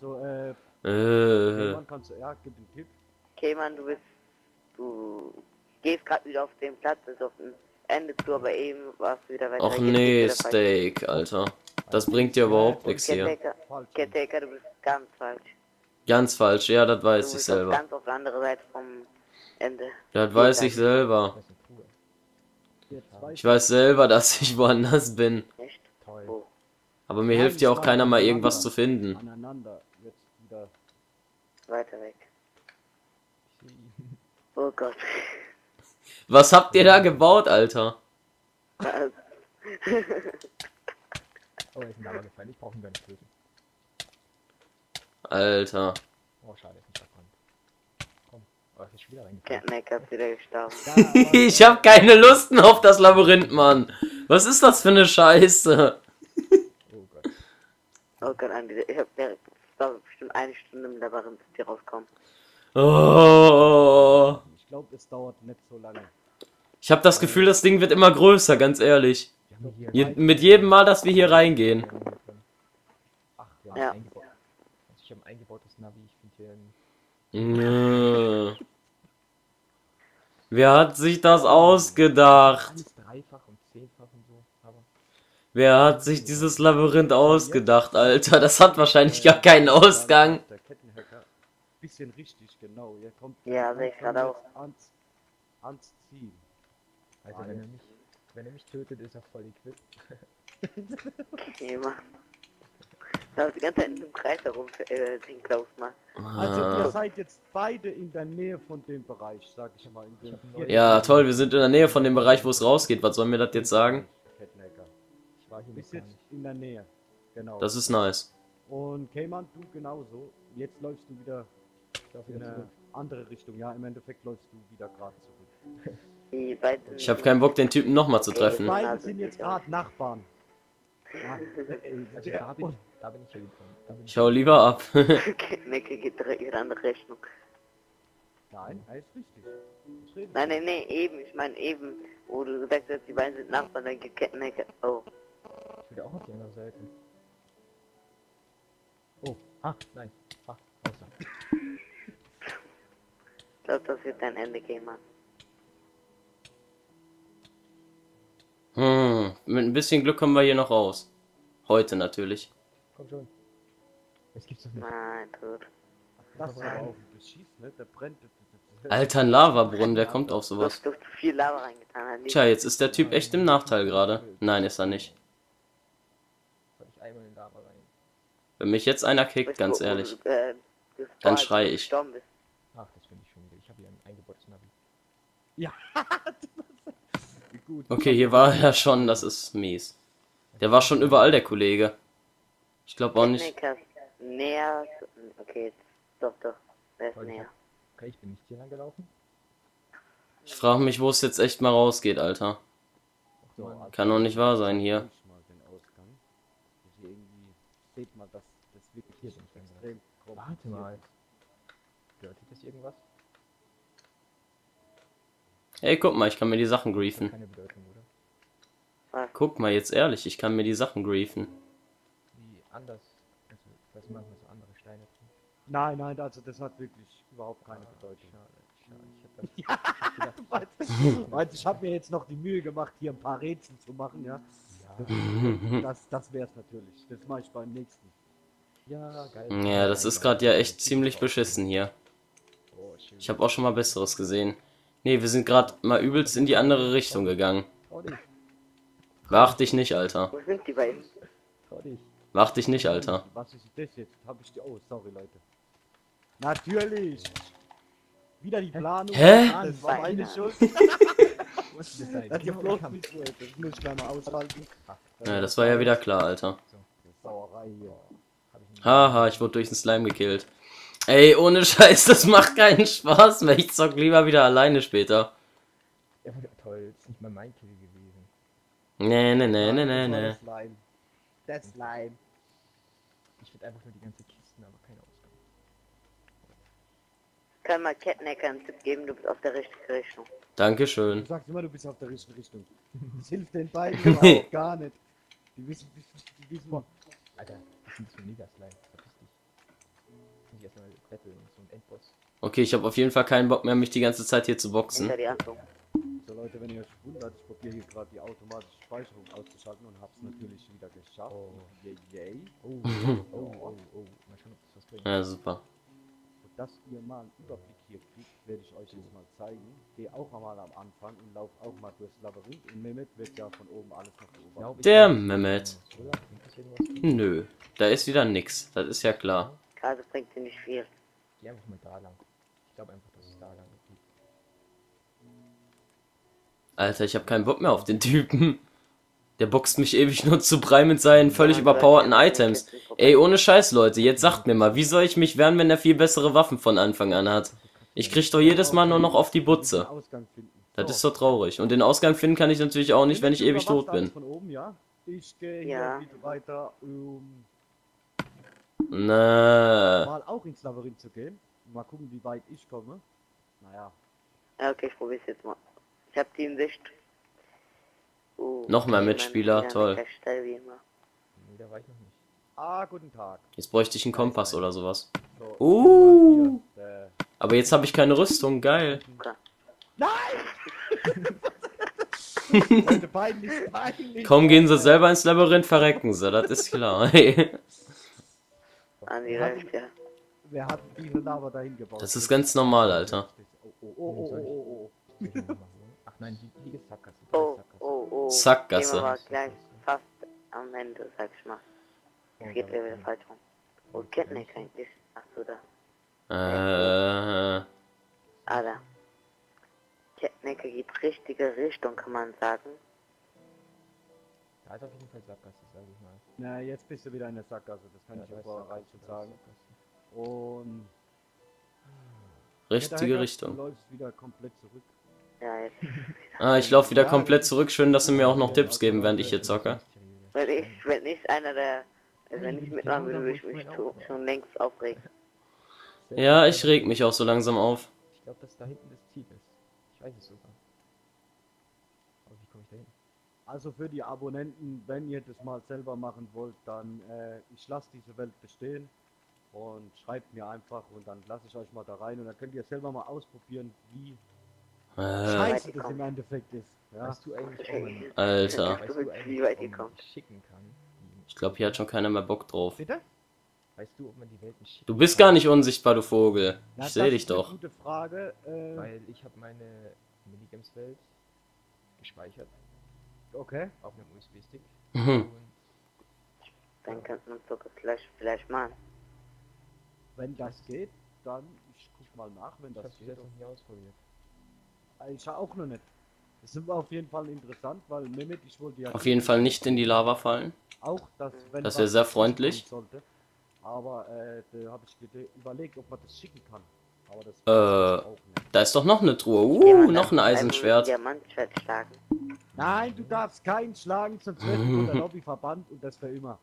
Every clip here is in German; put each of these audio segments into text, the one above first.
Also, äh, Äh, man kannst du, ja, gib den Tipp. Okay, Mann, du bist. Du gehst gerade wieder auf den Platz, ist auf dem Ende zu, aber eben warst du wieder weiter. jetzt nee, wieder falsch. Steak, Alter. Das bringt dir überhaupt nichts hier. Caretaker, du bist ganz falsch. Ganz falsch, ja, das Du weiß ich selber. ganz auf der anderen Seite vom Ende. Das weiß ich selber. Ich weiß selber, dass ich woanders bin. Nicht? Toll. Aber mir Nein, hilft ja auch keiner mal irgendwas zu finden. Weiter weg. Oh Gott. Was habt ihr da gebaut, Alter? Was? Oh, ist ein Lava gefallen. Ich brauche ihn gar nicht töten. Alter. Oh, schade, ist nicht verbrannt. Komm. Oh, ist schon wieder reingefallen. Catneck ist wieder gestorben. Ich hab keine Lust mehr auf das Labyrinth, Mann. Was ist das für eine Scheiße? Oh Gott. Oh Gott, Andi, ich hab der, war bestimmt eine Stunde im Labyrinth, bis die rauskommen. Oh. Ich glaube, es dauert nicht so lange. Ich habe das Gefühl, das Ding wird immer größer, ganz ehrlich. Je, mit jedem Mal, dass wir hier reingehen. Ach, wir Ja. ein eingebaut. Also ich habe ein eingebautes Navi. Ich finde hier ein Nö. Wer hat sich das ausgedacht? alles dreifach und zehnfach und so. Aber Wer hat sich dieses Labyrinth ausgedacht, Alter? Das hat wahrscheinlich gar keinen Ausgang. Der Kettenhacker. Bisschen richtig, genau. Ihr kommt Ja, sehe ich gerade auch. Ans, ans Ziel. also wenn er mich, wenn er mich tötet, ist er voll equipped. Okay, Mann. Da die ganze Zeit in dem Kreis herum, äh, den Klaus mal. Also ihr Ah. seid jetzt beide in der Nähe von dem Bereich, sag ich mal. Ja, toll, wir sind in der Nähe von dem Bereich, wo es rausgeht. Was soll mir das jetzt sagen? Gar jetzt in der Nähe. Genau. Das ist nice. Und Cayman, du genauso. Jetzt läufst du wieder in eine zurück. andere Richtung. Ja, im Endeffekt läufst du wieder gerade zurück. Die. Ich habe keinen Bock, den Typen nochmal zu Die treffen. beiden sind jetzt gerade Nachbarn. Ja, Also da bin, da bin ich hingekommen. Da bin ich hau lieber ab. Necke geht die andere Rechnung. Nein, er ist richtig. Nein, nein, nee, eben, ich meine eben, wo du gesagt hast, die beiden sind Nachbarn, dann geht Kettenecke. Oh. Ich will auch auf die andere Seite. Oh, ah, nein. Ah, außer. Ich glaube, das wird dein Ende gehen, Mann. Hm, mit ein bisschen Glück kommen wir hier noch raus. Heute natürlich. Komm schon. Das gibt's doch nicht. Nein, tot. Aber auch ein Geschiss, ne? Der brennt. Alter, ein Lavabrunnen, wer kommt auf Du sowas? hast du hast zu viel Lava reingetan. Andi. Tja, jetzt ist der Typ echt im Nachteil gerade. Nein, ist er nicht. Soll ich einmal in Lava rein? Wenn mich jetzt einer kickt, ganz ehrlich. äh, Dann schrei ich. Ach, das finde ich schon wieder. Ich habe hier ein eingebautes Navi. Ja, gut. Okay, hier war er schon, das ist mies. Der war schon überall, der Kollege. Ich glaube auch nicht. Zu- Okay, jetzt. Doch, doch. Wer ist näher? Okay, ich bin nicht hier lang gelaufen. Ich frage mich, wo es jetzt echt mal rausgeht, Alter. Kann doch nicht wahr sein hier. Ich mal den Ausgang. Dass ihr seht mal, dass das wirklich Hier ich dann extrem Warte mal. ist. Bedeutet das irgendwas? Ey, guck mal, ich kann mir die Sachen griefen. keine Bedeutung, oder? Was? Guck mal, jetzt ehrlich, ich kann mir die Sachen griefen. Wie anders. Also, da sind manchmal so andere Steine drin. Nein, nein, also das hat wirklich überhaupt keine Bedeutung. Schade, schade. Ich hab das. Ja, ich hab du gedacht, ich habe mir jetzt noch die Mühe gemacht, hier ein paar Rätsel zu machen, ja. Ja, Das, das wäre es natürlich. Das mache ich beim nächsten. ja, geil. Ja, das ist gerade ja echt ziemlich beschissen hier. Ich habe auch schon mal Besseres gesehen. Nee, wir sind gerade mal übelst in die andere Richtung gegangen. Trau dich, Wach dich nicht, Alter. Wo sind die beiden? Wach dich nicht, Alter. Was ist das jetzt? Habe ich die. Oh, sorry, Leute. Natürlich! Wieder die Planung. Hä? Das war meine Schuld. Hier bloß nicht so. Das muss ich gleich mal aushalten. Ja, das war ja wieder klar, Alter. Sauerei. Haha, ich wurde durch den Slime gekillt. Ey, ohne Scheiß, das macht keinen Spaß mehr. Ich zock lieber wieder alleine später. Ja, toll, das ist nicht mal mein Kill gewesen. Nee, nee, nee, nee, nee, nee. der Slime. Der Slime. Ich würde einfach nur die ganze Kisten, aber keine Ausgang. Kann mal Kettenecke einen Tipp geben, du bist auf der richtigen Richtung. Du Dankeschön. sagst immer, du bist auf der richtigen Richtung. Das hilft den beiden gar nicht. Die wissen, die, die wissen Alter, was sind das für Niederslime? Verpiss dich. erstmal betteln, so ein Endboss. Okay, ich habe auf jeden Fall keinen Bock mehr, mich die ganze Zeit hier zu boxen. So Leute, wenn ihr euch wundert, ich probiere hier gerade die automatische Speicherung auszuschalten und hab's natürlich wieder geschafft. Oh. Yay, yay. Oh, oh, oh, oh, oh. Mal schauen, ob das was bringt. Ja, super. Dass ihr mal einen Überblick hier kriegt, werde ich euch jetzt mal zeigen. Geh auch mal am Anfang und lauf auch mal durchs Labyrinth. Und Mehmet wird ja von oben alles noch ich Der Mehmet. Nö, da ist wieder nix. Das ist ja klar. Gerade bringt sie nicht viel. Geh einfach mal da lang. Ich glaube einfach, dass es da lang geht. Alter, ich habe keinen Bock mehr auf den Typen. Der boxt mich ewig nur zu Brei mit seinen völlig überpowerten Items. Ey, ohne Scheiß, Leute, jetzt sagt mir mal, wie soll ich mich wehren, wenn er viel bessere Waffen von Anfang an hat? Ich krieg doch jedes Mal nur noch auf die Butze. Das ist so traurig. Und den Ausgang finden kann ich natürlich auch nicht, wenn ich ewig tot bin. Ja? Ich gehe Ja. hier wieder weiter, um Na, mal auch ins Labyrinth zu gehen. Mal gucken, wie weit ich komme. Naja, Ja, okay, ich probier's jetzt mal. Ich hab die in Sicht. Uh, Noch mehr Mitspieler, toll. da war ich noch nicht. ah, guten Tag. jetzt bräuchte ich einen Kompass oder sowas. So, Uh. äh, Aber jetzt habe ich keine Rüstung, geil. Peinlich, peinlich. Kaum gehen sie selber ins Labyrinth, verrecken sie, das ist klar. Hey. An die Hat- Rechte. Wer hat diese Lava dahin gebaut? Das ist ganz normal, Alter. Oh, oh, oh, oh, oh, oh. Ach nein, die, die ist Sackgasse. Oh, ist Sackgasse. war gleich fast am Ende, sag ich mal. Es geht ja wieder falsch rum. Wo kennt nicht eigentlich? Ach so, da. Äh, Ah, da. Kettenecke geht richtige Richtung, kann man sagen. Da ist auf jeden Fall Sackgasse, sag ich mal. Na, jetzt bist du wieder in der Sackgasse, das kann Ja, ich aber da ist sagen. Und richtige Hacker, Richtung. Du läufst wieder komplett zurück. Ja, jetzt. Ah, ich laufe wieder komplett zurück. Schön, dass sie mir auch noch Tipps geben, während ich hier zocke. Wenn ich, wenn ich einer der, also wenn ich mitmachen würde, würde ich mich schon längst aufregen. Ja, ich reg mich auch so langsam auf. Ich glaube, dass da hinten das Ziel ist. Ich weiß es sogar. Aber wie komme ich da hin? Also für die Abonnenten, wenn ihr das mal selber machen wollt, dann äh, ich lasse diese Welt bestehen und schreibt mir einfach und dann lasse ich euch mal da rein und dann könnt ihr selber mal ausprobieren, wie Äh, scheiße das im Endeffekt ist. Ja. Weißt du eigentlich, ob man, Alter. weißt Du wie weit schicken kann? Ich glaube, hier hat schon keiner mehr Bock drauf. Bitte? Weißt du, ob man die Welten schicken Du bist gar nicht unsichtbar, du Vogel. Na, Ich sehe das dich ist eine doch. Gute Frage. Äh, Weil ich habe meine Minigames-Welt gespeichert okay. auf einem USB-Stick. Mhm. Und Dann könnte man sogar vielleicht, vielleicht machen. Wenn das geht, dann ich guck mal nach, wenn ich das habe es geht. jetzt noch nie ausprobiert. Ich auch noch nicht. Das ist auf jeden Fall interessant, weil Mehmet, ich wollte ja Auf jeden Fall nicht in die Lava fallen. auch, dass wenn Das wäre sehr freundlich. Sollte. Aber äh, da habe ich überlegt, ob man das schicken kann. Aber das Äh. Da ist doch noch eine Truhe. Uh, Jemand noch ein Eisenschwert. Nein, du darfst keinen schlagen, sonst von der Lobby verbannt und das für immer.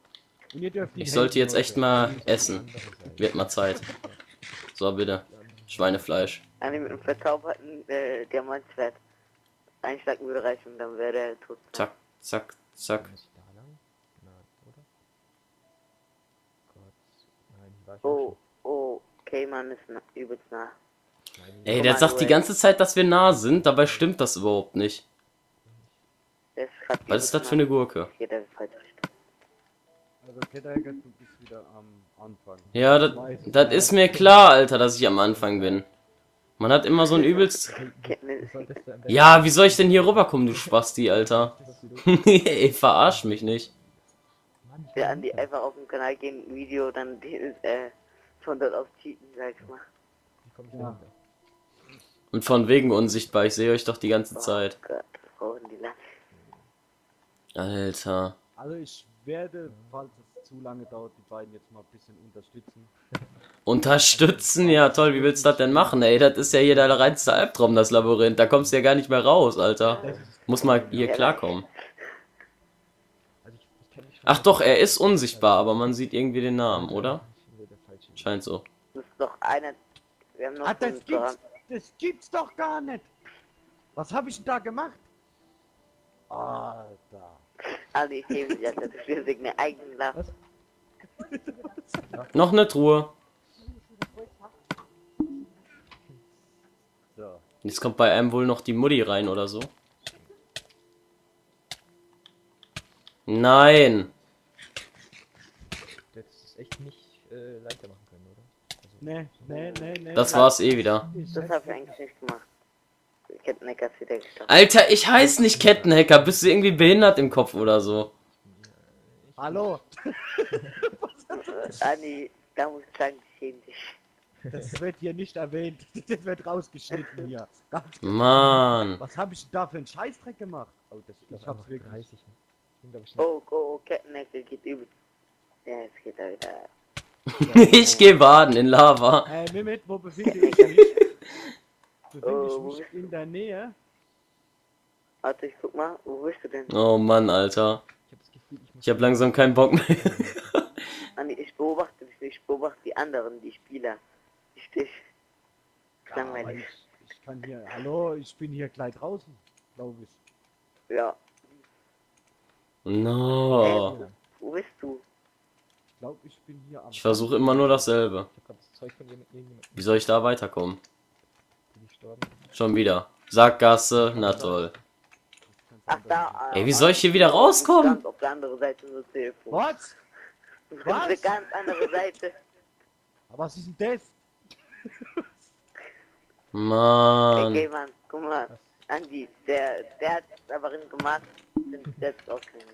Und ihr dürft Ich nicht sollte jetzt echt mal essen. Wird mal Zeit. So, bitte. Schweinefleisch. Einer mit einem verzauberten äh, Diamantschwert einschlagen würde reichen, dann wäre der tot. Zack, zack, zack. Oh, oh, Cayman ist na, übelst nah. Ey, der sagt die ganze Zeit, dass wir nah sind, dabei stimmt das überhaupt nicht. Ist Was ist das für eine Gurke? Also Ketterhacker, du bist wieder am Anfang. Ja, das, das ist mir klar, Alter, dass ich am Anfang bin. Man hat immer so ein übelst... Ja, wie soll ich denn hier rüberkommen, du Spasti, Alter? Ey, verarsch mich nicht. Bin Andi hinter. einfach auf dem Kanal gehen, ein Video, dann die, äh, von dort aus cheaten, sag ich mal. Ja. Und von wegen unsichtbar, ich sehe euch doch die ganze Zeit. Oh Gott, die lang. Alter. Also ich werde, falls zu lange dauert, die beiden jetzt mal ein bisschen unterstützen. Unterstützen? Ja, toll, wie willst du das denn machen, ey? Das ist ja hier der reinste Albtraum, das Labyrinth. Da kommst du ja gar nicht mehr raus, Alter. Muss mal hier klarkommen. Ach doch, er ist unsichtbar, aber man sieht irgendwie den Namen, oder? Scheint so. Das ist doch einer. Wir haben noch Ah, das gibt's, das gibt's doch gar nicht. Was habe ich denn da gemacht? Alter. Also ich nehme das, das ist wirklich eine eigene Nacht. Noch eine Truhe. Jetzt kommt bei einem wohl noch die Mutti rein oder so. Nein! Du hättest echt nicht äh, leichter machen können, oder? Also, nee, nee, nee, nee. Das war's eh wieder. Das hab ich eigentlich nicht gemacht. Kettennecker ist wieder gestorben. Alter, ich heiß nicht Kettenhacker. Bist du irgendwie behindert im Kopf oder so? Hallo, Anni, da muss ich sagen, schäm dich. das wird hier nicht erwähnt. Das wird rausgeschnitten hier. Ganz- Mann. Was habe ich denn da für einen Scheißdreck gemacht? Oh, das, ich ich hab's wirklich. 30. Ich bin, glaub ich, Oh, oh, Kettennecker geht übel. Ja, jetzt geht er wieder. Ich geh baden in Lava. Äh, Mehmet, wo befinde ich mich? Befinde Oh, ich wo mich in der Nähe? Warte, ich guck mal, wo bist du denn? Oh Mann, Alter. ich habe das Gefühl, ich muss. Ich hab langsam keinen Bock mehr. Anni, ich beobachte dich nicht, ich beobachte die anderen, die Spieler. Ich dich. Ja, aber Langweilig. ich, ich kann hier. Hallo, ich bin hier gleich draußen, glaube ich. Ja. No. Äh, wo bist du? Ich glaube, ich bin hier am. Ich versuche immer nur dasselbe. Das Wie soll ich da weiterkommen? Gestorben. Schon wieder. Sackgasse, na toll. Ach, da. äh, Ey, wie soll ich hier wieder rauskommen? Ganz auf der anderen Seite unseres Telefons. Was? Der ganz andere Seite. Aber was ist denn das? Mann. Okay, Mann, guck mal. Andi, der, der hat das Labyrinth gemacht. Sind selbst ausgängig.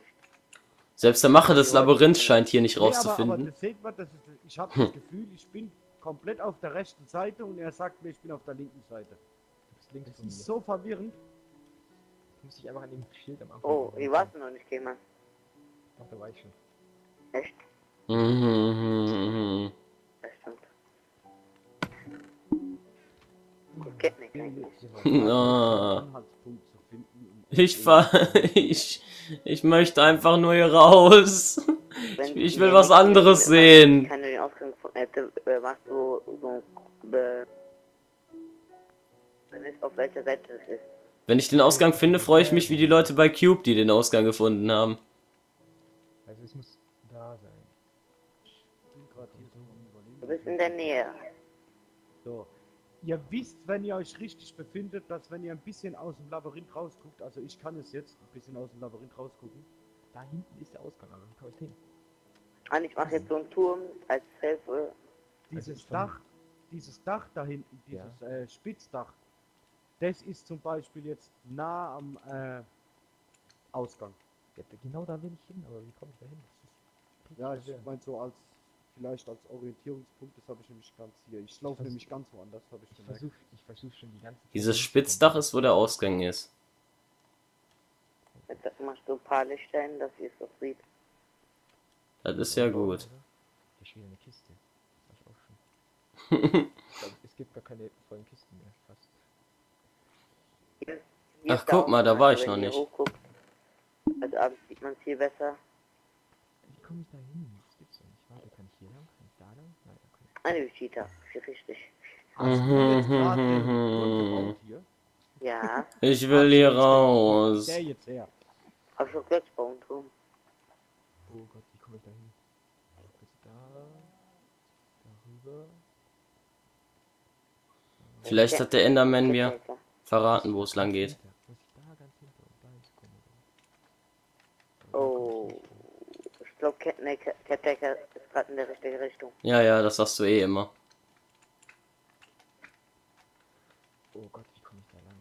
Selbst der Macher des Labyrinths scheint hier nicht Nee, aber, aber rauszufinden. das seht man, das ist, ich habe Hm. das Gefühl, ich bin komplett auf der rechten Seite und er sagt mir, ich bin auf der linken Seite. Du bist links Das von mir. ist so verwirrend. Ich muss dich einfach an dem Schild am Anfang. Oh, warst du noch nicht, Keman? Doch, da war ich schon. Echt? Mhm. Das stimmt. Geht nicht, eigentlich. Ah. Ich fahr. Ich. Ich möchte einfach nur hier raus. Ich die will was anderes sehen. Ich den Ausgang von hätte, äh, machst du so, äh, wenn es auf welcher Seite es ist. Wenn ich den Ausgang finde, freue ich mich wie die Leute bei Cube, die den Ausgang gefunden haben. Also es muss da sein. Ich bin grad hier so. Du bist in der Nähe. So. Ihr wisst, wenn ihr euch richtig befindet, dass wenn ihr ein bisschen aus dem Labyrinth rausguckt, also ich kann es jetzt ein bisschen aus dem Labyrinth rausgucken. Da hinten ist der Ausgang, aber wie komme ich da hin? Und ich mache jetzt so einen Turm als Hilfe. Dieses ich von- Dach, dieses Dach da hinten, dieses äh, Spitzdach, das ist zum Beispiel jetzt nah am äh, Ausgang. Ja, genau da will ich hin, aber wie komme ich da hin? Das ist Ja, ich meine so als vielleicht als Orientierungspunkt, das habe ich nämlich ganz hier. Ich laufe versuch- nämlich ganz woanders, habe ich Ich gemerkt. versuche ich versuch schon die ganze Zeit. Dieses. Spitzdach ist, wo der Ausgang ist. Jetzt machst du ein paar Lichter hin, dass ihr es doch sieht. Das ist ja gut. Hier ist schon wieder eine Kiste. Das war ich auch schon. es gibt gar keine vollen Kisten mehr, fast. Hier Ach, guck mal, da war also ich noch nicht. hochguckt. Also abends sieht man es viel besser. Wie komme ich da hin? Turm gebaut hier? Ja, Ich will hier raus. Der jetzt her. hab ich auch jetzt bauen tun. Oh Gott, wie komme ich da hin? Kurz da. Darüber. Vielleicht hat der Enderman mir verraten, wo es lang geht. Hinter. Muss ich da ganz hinter und da hinzukommen? oder? Oh, glaube, Catdecker ist gerade in der richtigen Richtung. Ja, ja, das sagst du eh immer. Oh Gott, wie komme ich da lang?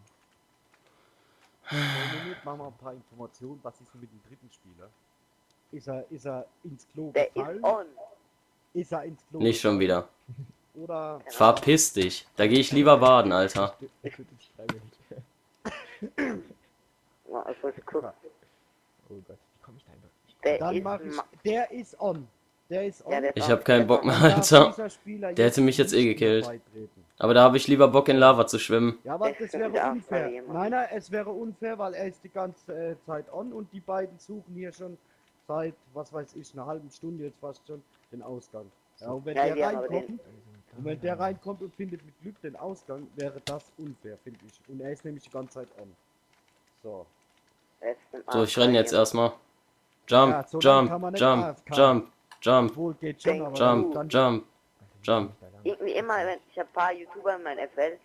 Machen wir ein paar Informationen. Was ist denn mit dem dritten Spieler? Ist er, ist er ins Klo Der gefallen? ist on. Ist er ins Klo Nicht schon gefallen? wieder. Oder Verpiss dich. Da gehe ich lieber baden, Alter. Ich würde dich freiwillig. Ja, ich wollte gucken. Oh Gott, wie komme ich da einfach? Ich Der dann ist mach ich. Der ist on. Der ist on. Ja, der Ich hab keinen Bock mehr. Alter. Der hätte mich jetzt eh gekillt. beitreten. Aber da habe ich lieber Bock in Lava zu schwimmen. Ja, aber das wäre unfair. Nein, nein, es wäre unfair, weil er ist die ganze äh, Zeit on und die beiden suchen hier schon seit, was weiß ich, einer halben Stunde jetzt fast schon den Ausgang. Ja, und wenn Ja, der reinkommt, und wenn der reinkommt und findet mit Glück den Ausgang, wäre das unfair, finde ich. Und er ist nämlich die ganze Zeit on. So. So, ich renne jetzt erstmal. Jump, Ja, so jump, jump, AFK. jump, jump, Obwohl geht schon, jump, dann, jump. Jump. Irgendwie immer, wenn ich hab ein paar YouTuber in meinem FL,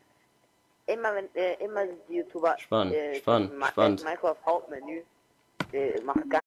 immer wenn, äh, immer sind die YouTuber, Spannend, äh, spannend, spannend. Minecraft Hauptmenü, äh, macht gar